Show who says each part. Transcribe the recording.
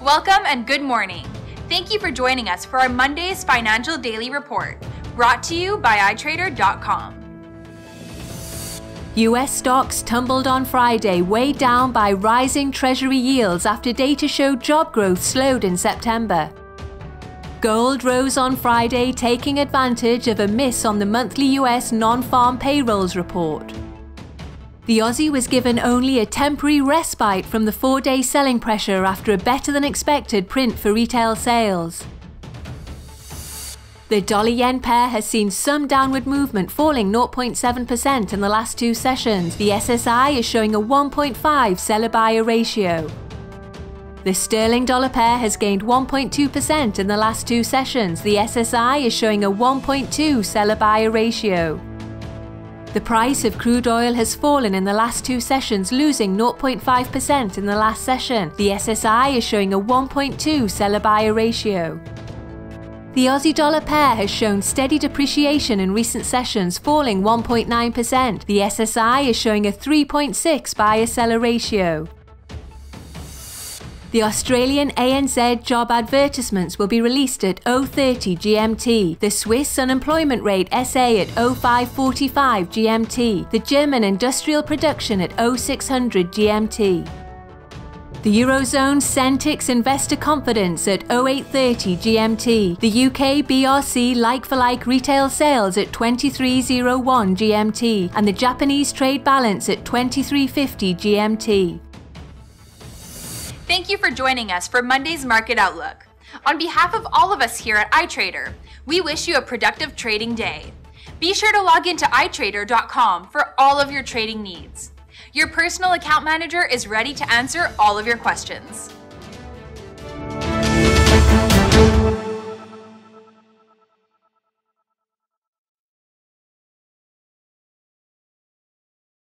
Speaker 1: Welcome and good morning. Thank you for joining us for our Monday's Financial Daily Report, brought to you by iTrader.com.
Speaker 2: US stocks tumbled on Friday, weighed down by rising Treasury yields after data showed job growth slowed in September. Gold rose on Friday, taking advantage of a miss on the monthly US non farm payrolls report. The Aussie was given only a temporary respite from the four day selling pressure after a better than expected print for retail sales. The dollar yen pair has seen some downward movement, falling 0.7% in the last two sessions. The SSI is showing a 1.5 seller buyer ratio. The sterling dollar pair has gained 1.2% in the last two sessions. The SSI is showing a 1.2 seller buyer ratio. The price of crude oil has fallen in the last two sessions, losing 0.5% in the last session. The SSI is showing a 1.2 seller buyer ratio. The Aussie dollar pair has shown steady depreciation in recent sessions, falling 1.9%. The SSI is showing a 3.6 buyer seller ratio. The Australian ANZ job advertisements will be released at 030 GMT, the Swiss unemployment rate SA at 0545 GMT, the German industrial production at 0600 GMT. The Eurozone Sentix investor confidence at 0830 GMT, the UK BRC like-for-like retail sales at 2301 GMT, and the Japanese trade balance at 2350 GMT.
Speaker 1: Thank you for joining us for Monday's Market Outlook. On behalf of all of us here at iTrader, we wish you a productive trading day. Be sure to log into iTrader.com for all of your trading needs. Your personal account manager is ready to answer all of your questions.